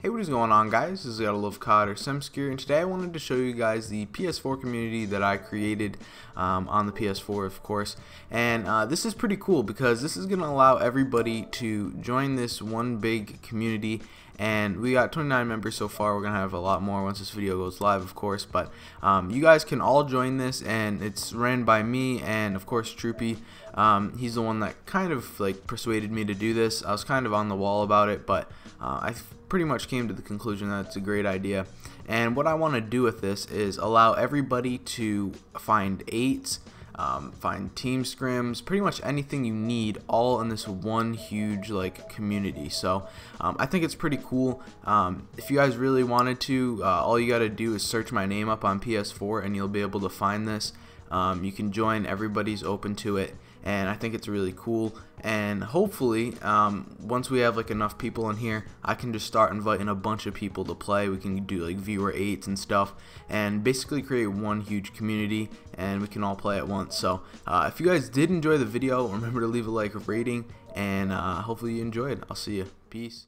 Hey, what is going on guys? This is Gotta Love COD or Semscure, and today I wanted to show you guys the PS4 community that I created um, on the PS4 of course and uh, this is pretty cool because this is going to allow everybody to join this one big community and we got 29 members so far. We're gonna have a lot more once this video goes live of course. But um, you guys can all join this and it's ran by me and of course Troopy. Um, he's the one that kind of like persuaded me to do this. I was kind of on the wall about it but uh, I pretty much came to the conclusion that it's a great idea. And what I want to do with this is allow everybody to find eights, um, find team scrims, pretty much anything you need, all in this one huge like community. So um, I think it's pretty cool. Um, if you guys really wanted to, uh, all you got to do is search my name up on PS4, and you'll be able to find this. Um, you can join. Everybody's open to it and I think it's really cool. And hopefully um, once we have like enough people in here I can just start inviting a bunch of people to play. We can do like viewer 8s and stuff and basically create one huge community and we can all play at once. So uh, if you guys did enjoy the video remember to leave a like a rating and uh, hopefully you enjoyed. I'll see you peace